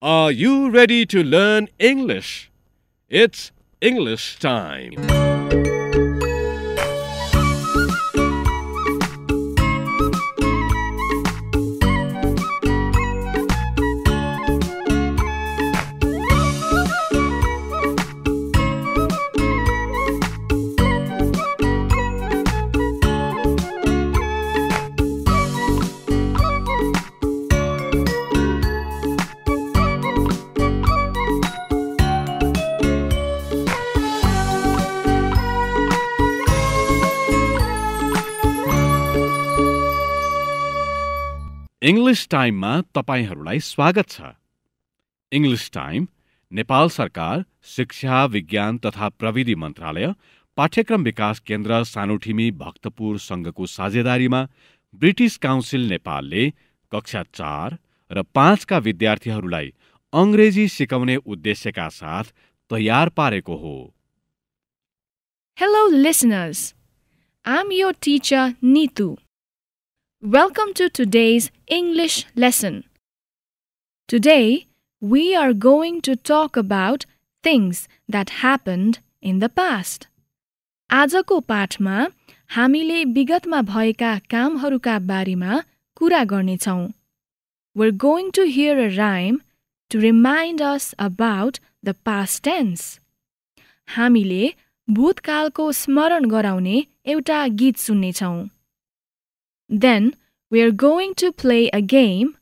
Are you ready to learn English? It's English time. English टाइममा तपाईँहरूलाई स्वागत छ इङ्ग्लिस टाइम नेपाल सरकार शिक्षा विज्ञान तथा प्रविधि मन्त्रालय पाठ्यक्रम विकास केन्द्र सानोठिमी भक्तपुर सङ्घको साझेदारीमा ब्रिटिस काउन्सिल नेपालले कक्षा चार र पाँचका विद्यार्थीहरूलाई अङ्ग्रेजी सिकाउने उद्देश्यका साथ तयार पारेको हो Hello, listeners. I'm your teacher, Neetu. Welcome to today's English lesson. Today, we are going to talk about things that happened in the past. आजको पाठमा हामीले विगतमा भएका कामहरूका बारेमा कुरा गर्नेछौँ. We're going to hear a rhyme to remind us about the past tense. हामीले भूतकालको स्मरण गराउने एउटा गीत सुन्नेछौँ Then we are going to play a game,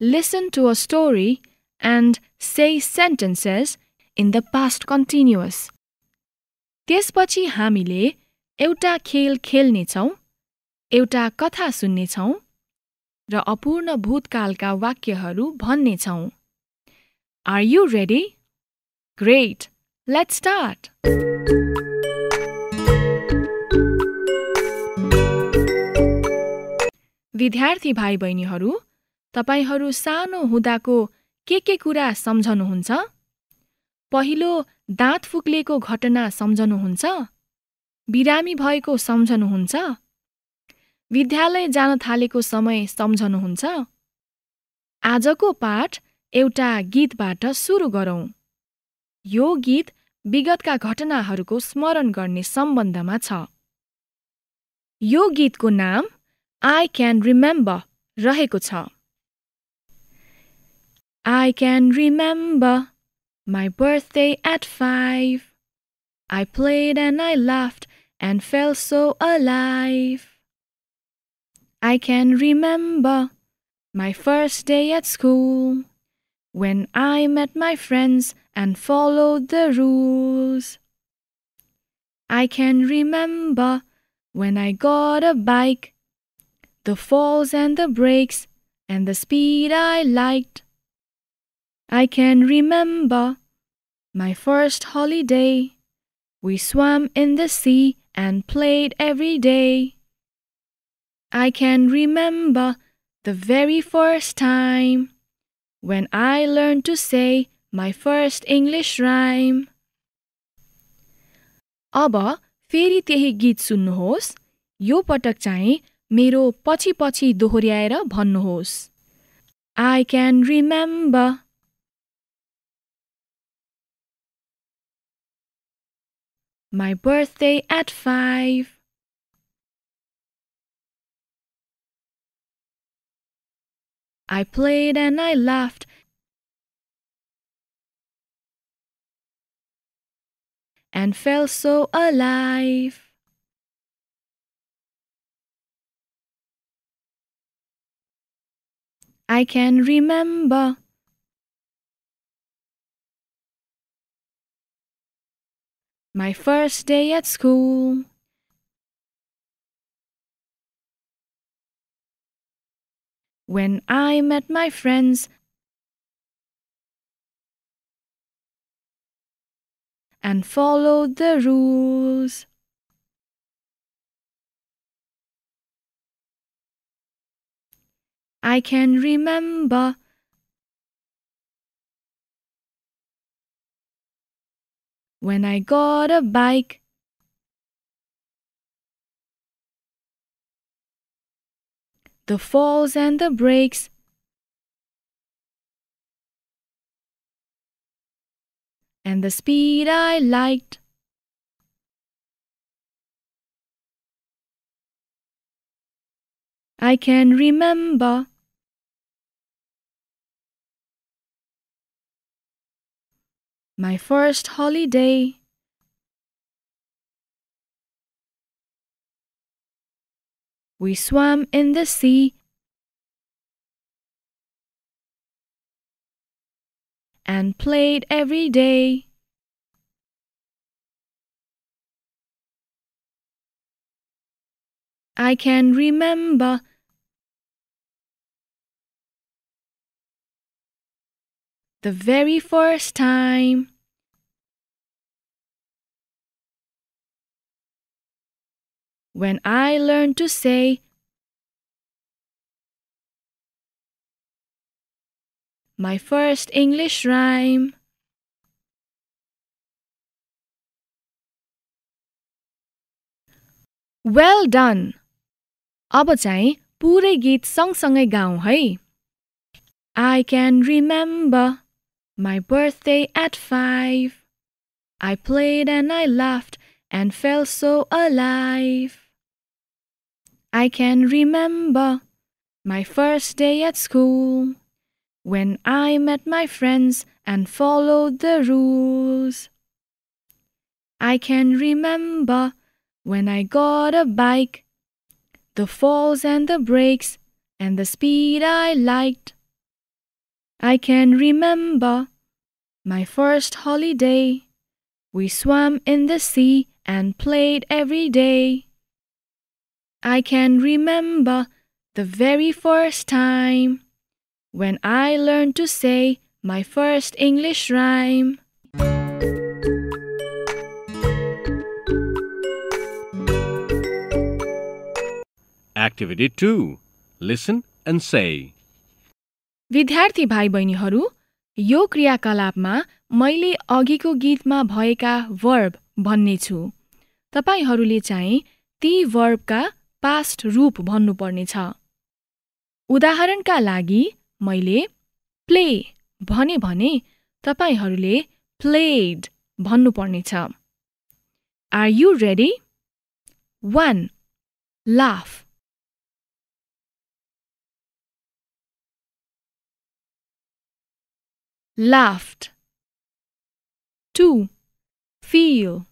listen to a story, and say sentences in the past continuous. त्यसपछि हामीले एउटा खेल खेल्नेछौँ एउटा कथा सुन्नेछौँ र अपूर्ण भूतकालका वाक्यहरू भन्नेछौँ Are you ready? Great! Let's start! विद्यार्थी भाइ बहिनीहरू तपाईँहरू सानो हुँदाको के के कुरा सम्झनुहुन्छ? पहिलो दाँत फुक्लिएको घटना सम्झनुहुन्छ? बिरामी भएको सम्झनुहुन्छ? विद्यालय जान थालेको समय सम्झनुहुन्छ? आजको पाठ एउटा गीतबाट सुरु गरौँ। यो गीत विगतका घटनाहरूको स्मरण गर्ने सम्बन्धमा छ। यो गीतको नाम I can remember रहेको छ I can remember my birthday at five. I played and I laughed and felt so alive. I can remember my first day at school when I met my friends and followed the rules. I can remember when I got a bike the falls and the breaks and the speed I liked. I can remember my first holiday. We swam in the sea and played every day. I can remember the very first time when I learned to say my first English rhyme. अब फेरि त्यही गीत सुन्नुहोस् यो पटक चाहिँ मेरो पछि पछि दोहोऱ्याएर भन्नुहोस् आई क्यान remember My birthday at five. I played and I laughed. And felt so alive. I can remember. My first day at school. When I met my friends and followed the rules. I can remember. When I got a bike. The falls and the breaks. and the speed I liked. I can remember my first holiday. We swam in the sea and played every day. I can remember the very first time. When I learned to say my first English rhyme. Well done! अब चाहिँ पुरै गीत सँगसँगै गाउँ है I can remember my birthday at five. I played and I laughed and felt so alive. I can remember my first day at school when I met my friends and followed the rules. I can remember when I got a bike, the falls and the brakes, and the speed I liked. I can remember my first holiday. We swam in the sea and played every day. I can remember the very first time when I learned to say my first English rhyme. Activity 2 Listen and say. विद्यार्थी भाइ बहिनीहरू यो क्रियाकलापमा मैले अघिको गीतमा भएका verb भन्ने छु तपाईँहरूले चाहिँ ती वर्बका पास्ट रूप भन्नुपर्नेछ। उदाहरणका लागि मैले प्ले भने भने तपाईँहरूले played भन्नुपर्नेछ। Are you ready one laugh laughed. 2. Feel.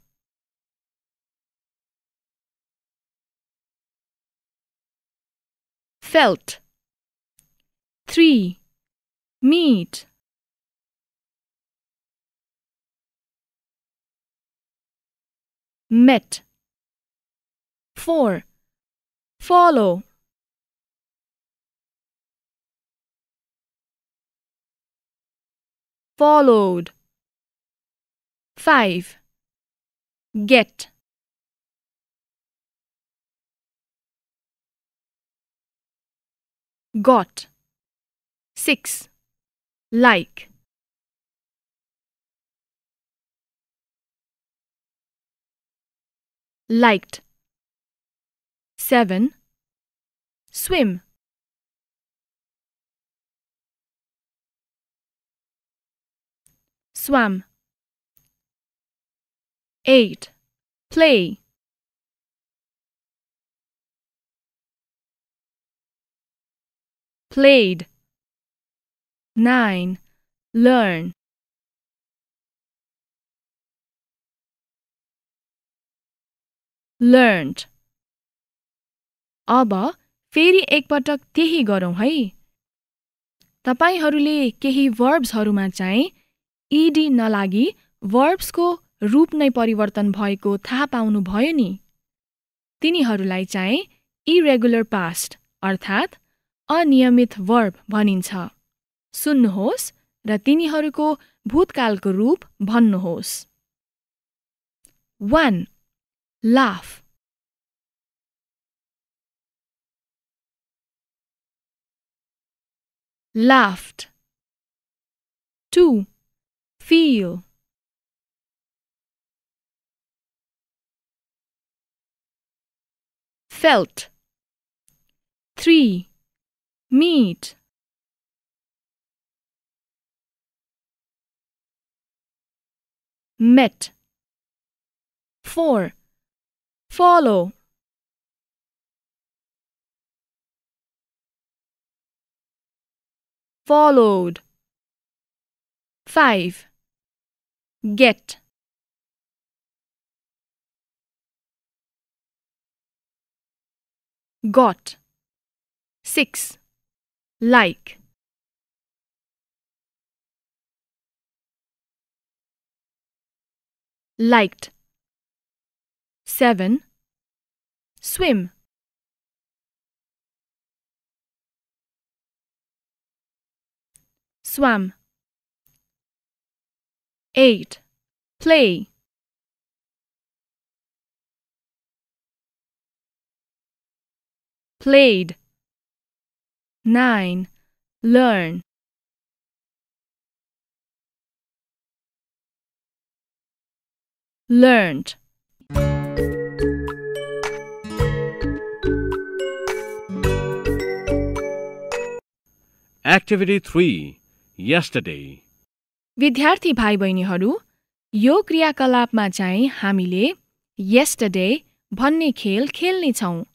Felt. 3. Meet. Met. 4. Follow. Followed. 5. Get. Got. 6. Like. Liked. 7. Swim. Swam. 8. Play. Played. 9. Learn. Learned. अब फेरि एकपटक त्यही गरौँ है तपाईँहरूले केही वर्ब्सहरूमा चाहिँ इडी नलागी वर्ब्सको रूप नै परिवर्तन भएको थाहा पाउनुभयो नि तिनीहरूलाई चाहिँ इरेगुलर पास्ट अर्थात् अनियमित वर्ब भनिन्छ सुन्नुहोस् र तिनीहरूको भूतकालको रूप भन्नुहोस् one laugh. 2. Feel felt 3 meet met. 4. Follow. Followed. 5. Get. Got. 6. Like. Liked. 7. Swim. Swam. 8. Play. Played. 9. Learn. Learned. Activity 3 Yesterday. विद्यार्थी भाइ बहिनीहरू यो क्रियाकलापमा चाहिँ हामीले yesterday भन्ने खेल खेल्नेछौँ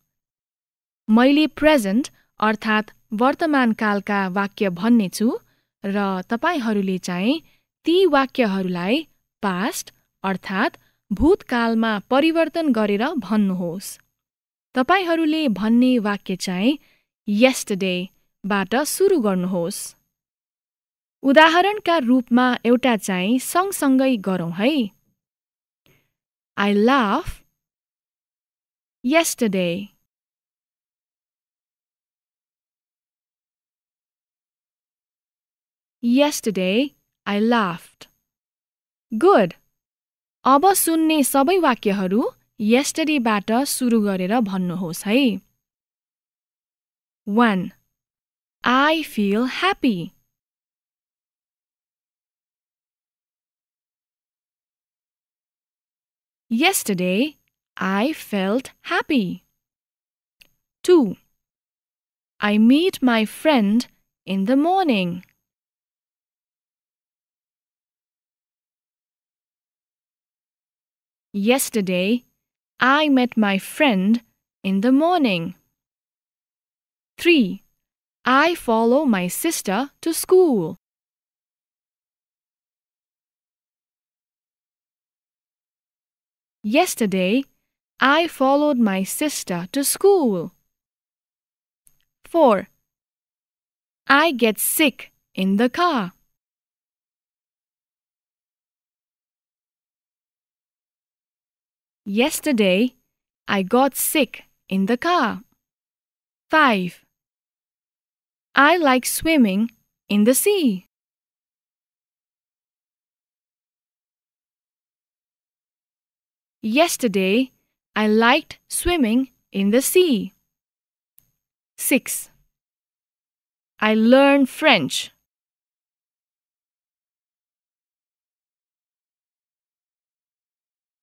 मैले प्रेजेन्ट अर्थात् वर्तमानकालका वाक्य भन्नेछु र तपाईँहरूले चाहिँ ती वाक्यहरूलाई पास्ट अर्थात् भूतकालमा परिवर्तन गरेर भन्नुहोस्। तपाईँहरूले भन्ने वाक्य चाहिँ yesterday-बाट सुरु गर्नुहोस्। उदाहरणका रूपमा एउटा चाहिँ सँगसँगै गरौँ है। I laugh yesterday yesterday I laugh good अब सुन्ने सबै वाक्यहरू यस्टडेबाट सुरु गरेर भन्नुहोस् है। One I feel happy Yesterday, I felt happy. 2. I meet my friend in the morning. Yesterday, I met my friend in the morning. 3. I follow my sister to school. Yesterday, I followed my sister to school. 4. I get sick in the car. Yesterday, I got sick in the car. 5. I like swimming in the sea. Yesterday, I liked swimming in the sea. 6. I learned French.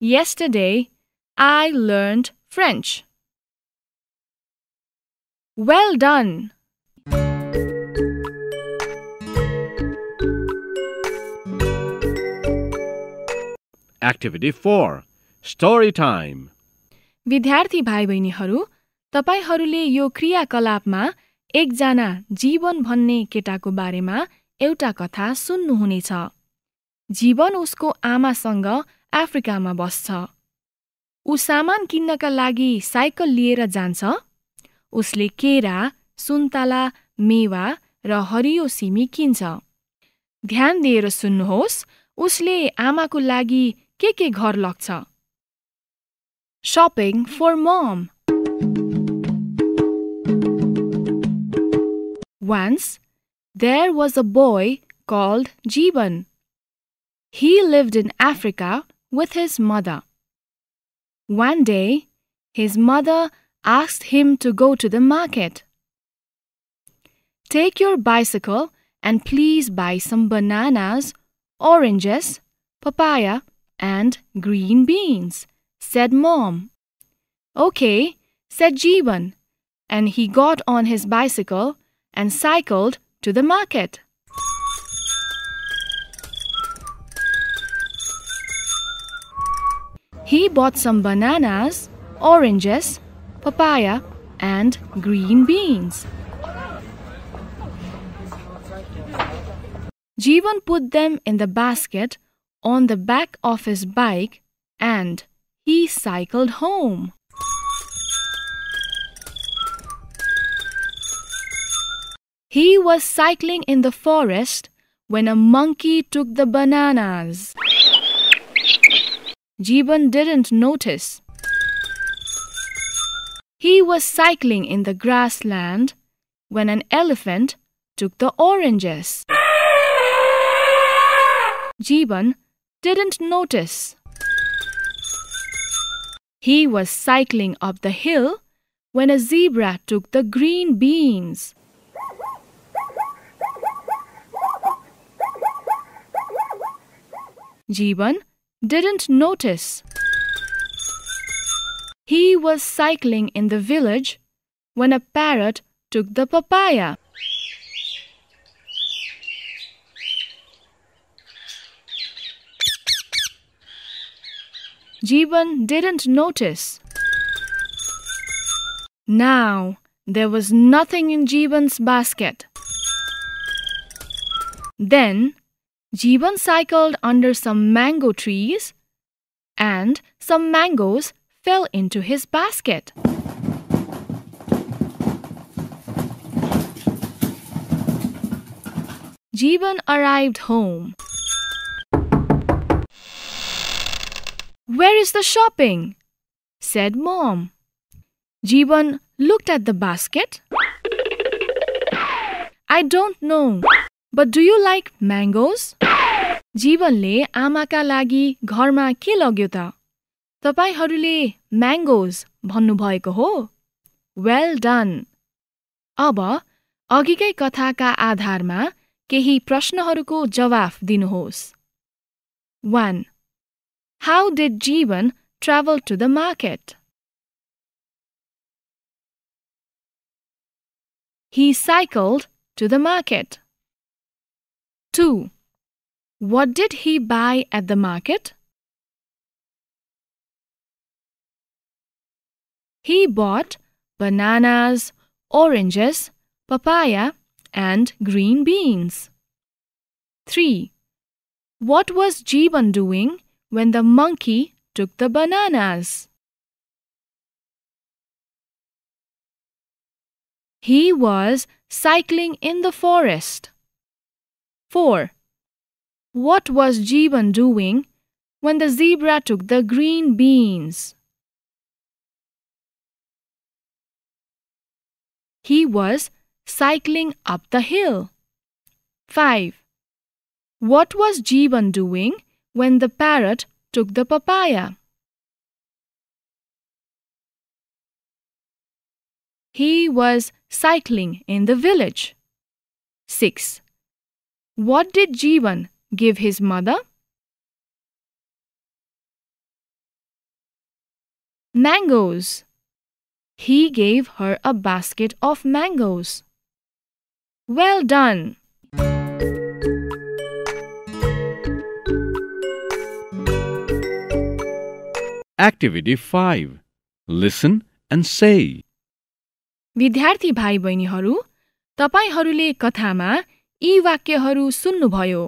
Yesterday, I learned French. Well done! Activity 4 Story Time. विद्यार्थी भाइ बहिनीहरू तपाईँहरूले यो क्रियाकलापमा एकजना जीवन भन्ने केटाको बारेमा एउटा कथा सुन्नुहुनेछ। जीवन उसको आमासँग अफ्रिकामा बस्छ। ऊ सामान किन्नका लागि साइकल लिएर जान्छ। उसले केरा सुन्तला मेवा र हरियो सिमी किन्छ। ध्यान दिएर सुन्नुहोस् उसले आमाको लागि के के घर लग्छ। Shopping for mom. Once, there was a boy called Jeevan. He lived in Africa with his mother. One day, his mother asked him to go to the market. Take your bicycle and please buy some bananas, oranges, papaya, and green beans, said Mom. Okay, said Jeevan, and he got on his bicycle and cycled to the market. He bought some bananas, oranges, papaya, and green beans. Jeevan put them in the basket on the back of his bike and he cycled home. He was cycling in the forest when a monkey took the bananas. Jeevan didn't notice. He was cycling in the grassland when an elephant took the oranges. Jeevan didn't notice. He was cycling up the hill when a zebra took the green beans. Jeevan didn't notice. He was cycling in the village when a parrot took the papaya. Jeevan didn't notice. Now, there was nothing in Jeevan's basket. Then, Jeevan cycled under some mango trees and some mangoes fell into his basket. Jeevan arrived home. Where is the shopping? said mom. Jeevan looked at the basket. I don't know, but do you like mangoes? जीवनले आमाका लागि घरमा के लग्यो त तपाईँहरूले म्याङ्गोज भन्नुभएको हो well done अब अघिकै कथाका आधारमा केही प्रश्नहरूको जवाफ दिनुहोस् one how did Jeevan travel to the market? He cycled to the market. 2. What did he buy at the market? He bought bananas, oranges, papaya, and green beans. 3. What was Jeevan doing when the monkey took the bananas? He was cycling in the forest. 4. What was Jeevan doing when the zebra took the green beans? He was cycling up the hill. 5. What was Jeevan doing when the parrot took the papaya? He was cycling in the village. 6. What did Jeevan give his mother? Mangoes. He gave her a basket of mangoes. Well done. Activity five listen and say विद्यार्थी भाइ बहिनीहरू तपाईँहरूले कथामा यी वाक्यहरू सुन्नुभयो।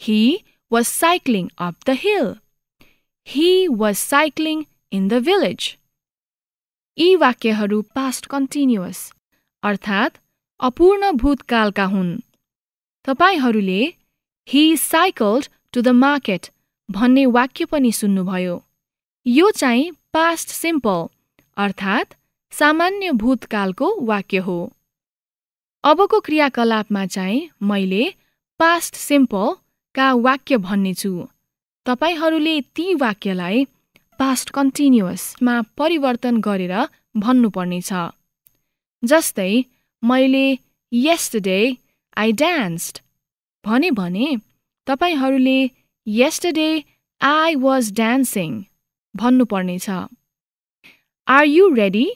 He was cycling up the hill he was cycling in the village यी वाक्यहरू past continuous अर्थात् अपूर्ण भूतकालका हुन्। तपाईँहरूले हि साइकल्ड टु द मार्केट भन्ने वाक्य पनि सुन्नुभयो। यो चाहिँ पास्ट सिम्पल अर्थात् सामान्य भूतकालको वाक्य हो। अबको क्रियाकलापमा चाहिँ मैले पास्ट सिम्पल का वाक्य भन्ने छु तपाईँहरूले ती वाक्यलाई पास्ट कन्टिन्युअसमा परिवर्तन गरेर भन्नुपर्नेछ। जस्तै मैले यस्टरडे आई डान्स्ड भने भने तपाईँहरूले यस्टरडे आई वाज डान्सिङ भन्नुपर्नेछ are you ready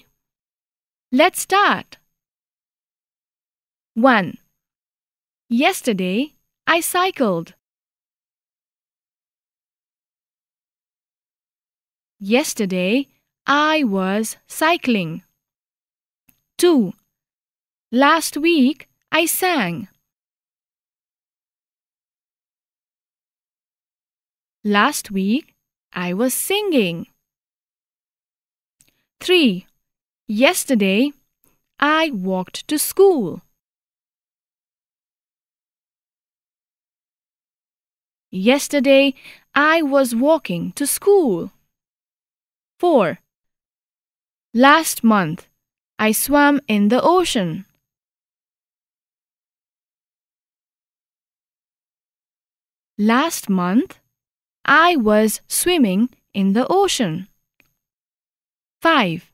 let start one Yesterday, I cycled. Yesterday, I was cycling. 2. Last week, I sang. Last week, I was singing. 3. Yesterday, I walked to school. Yesterday, I was walking to school. 4. Last month, I swam in the ocean. Last month, I was swimming in the ocean. 5.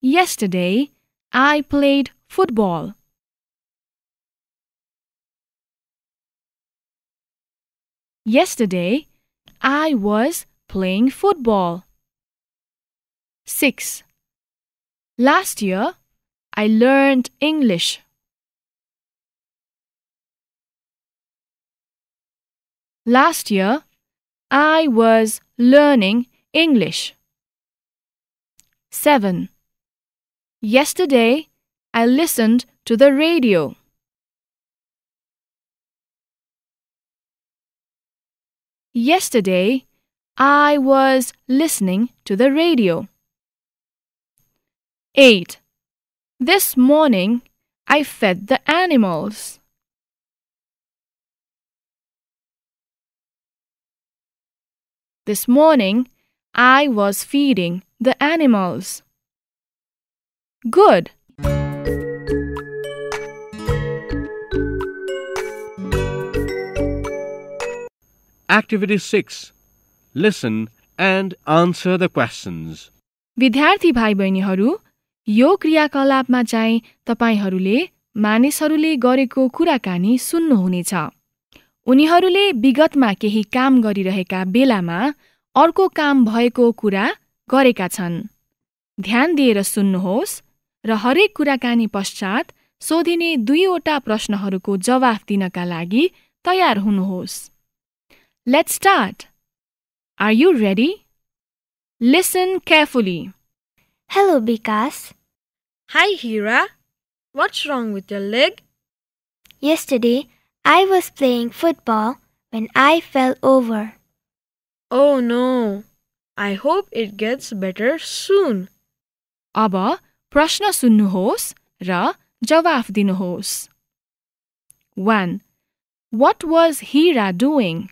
Yesterday, I played football. Yesterday, I was playing football. 6. Last year, I learned English. Last year, I was learning English. 7. Yesterday, I listened to the radio. Yesterday, I was listening to the radio. 8. This morning, I fed the animals. This morning, I was feeding the animals. Good. Activity 6. Listen and answer the questions. विद्यार्थी भाइ बहिनीहरू यो क्रियाकलापमा चाहिँ तपाईँहरूले मानिसहरूले गरेको कुराकानी सुन्नुहुनेछ उनीहरूले विगतमा केही काम गरिरहेका बेलामा अर्को काम भएको कुरा गरेका छन् ध्यान दिएर सुन्नुहोस् र हरेक कुराकानी पश्चात सोधिने दुईवटा प्रश्नहरूको जवाफ दिनका लागि तयार हुनुहोस् let's start are you ready listen carefully Hello, Bikas. Hi, Hira. What's wrong with your leg? Yesterday, I was playing football when I fell over. Oh no. I hope it gets better soon. अब प्रश्न सुन्नुहोस् र जवाफ दिनुहोस् 1. What was Hira doing?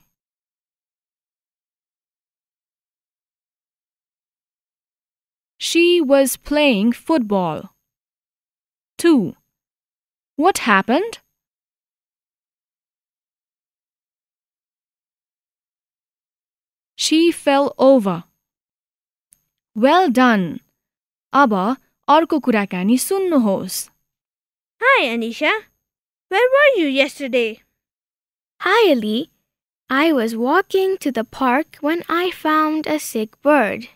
She was playing football. 2. What happened? She fell over. Well done. अब अर्को कुराकानी सुन्नुहोस् Hi, Anisha. Where were you yesterday? Hi, Ali. I was walking to the park when I found a sick bird.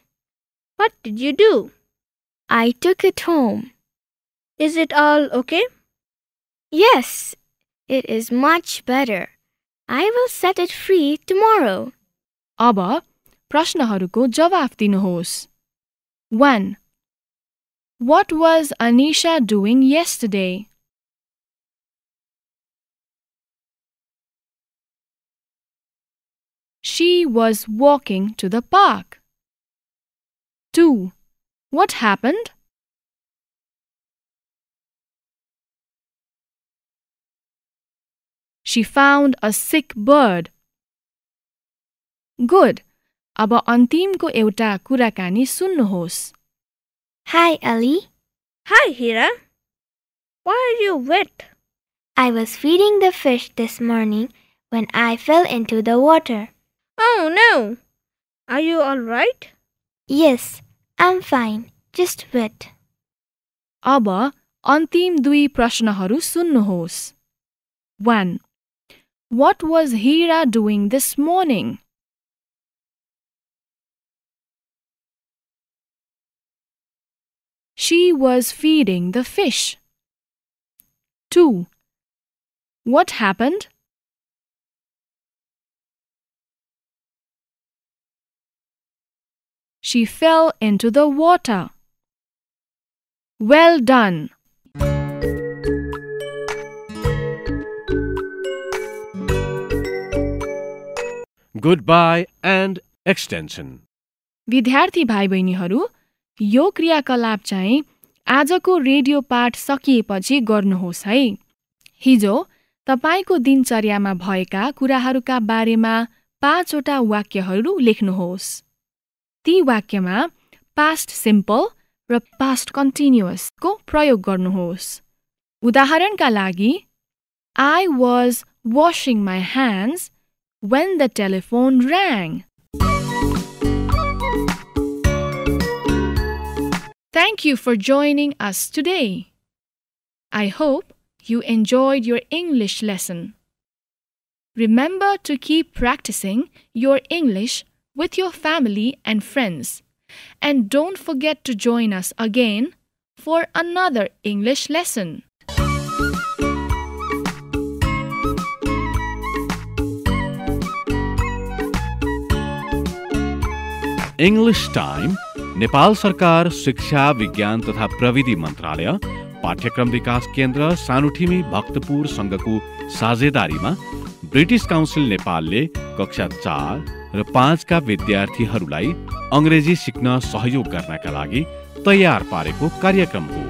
What did you do? I took it home. Is it all okay? Yes, it is much better. I will set it free tomorrow. अब प्रश्नहरूको जवाफ दिनुहोस् 1. What was Anisha doing yesterday? She was walking to the park. 2. What happened? She found a sick bird. Good. अब अन्तिमको एउटा कुराकानी सुन्नुहोस् Hi, Ali. Hi, Hira. Why are you wet? I was feeding the fish this morning when I fell into the water. Oh no. Are you all right? Yes, I'm fine. Just wet. अब अन्तिम दुई प्रश्नहरू सुन्नुहोस् 1. What was Hira doing this morning? She was feeding the fish. 2. What happened? she fell into the water. Well done. Goodbye and extension. विद्यार्थी भाइ बहिनीहरू यो क्रियाकलाप चाहिँ आजको रेडियो पाठ सकिएपछि गर्नुहोस् है। हिजो तपाईँको दिनचर्यामा भएका कुराहरूका बारेमा पाँचवटा वाक्यहरू लेख्नुहोस्। ती वाक्यमा पास्ट सिम्पल र पास्ट कन्टिन्युअसको प्रयोग गर्नुहोस्। उदाहरणका लागि I was washing my hands when the telephone rang. Thank you for joining us today. I hope you enjoyed your English lesson. Remember to keep practicing your English with your family and friends. And don't forget to join us again for another English lesson. English time Nepal सरकार शिक्षा विज्ञान तथा प्रविधि मन्त्रालय पाठ्यक्रम विकास केन्द्र सानुठिमी भक्तपुर सङ्घको साझेदारीमा British council नेपालले कक्षा चार र पाँचका विद्यार्थीहरूलाई अङ्ग्रेजी सिक्न सहयोग गर्नका लागि तयार पारेको कार्यक्रम हो।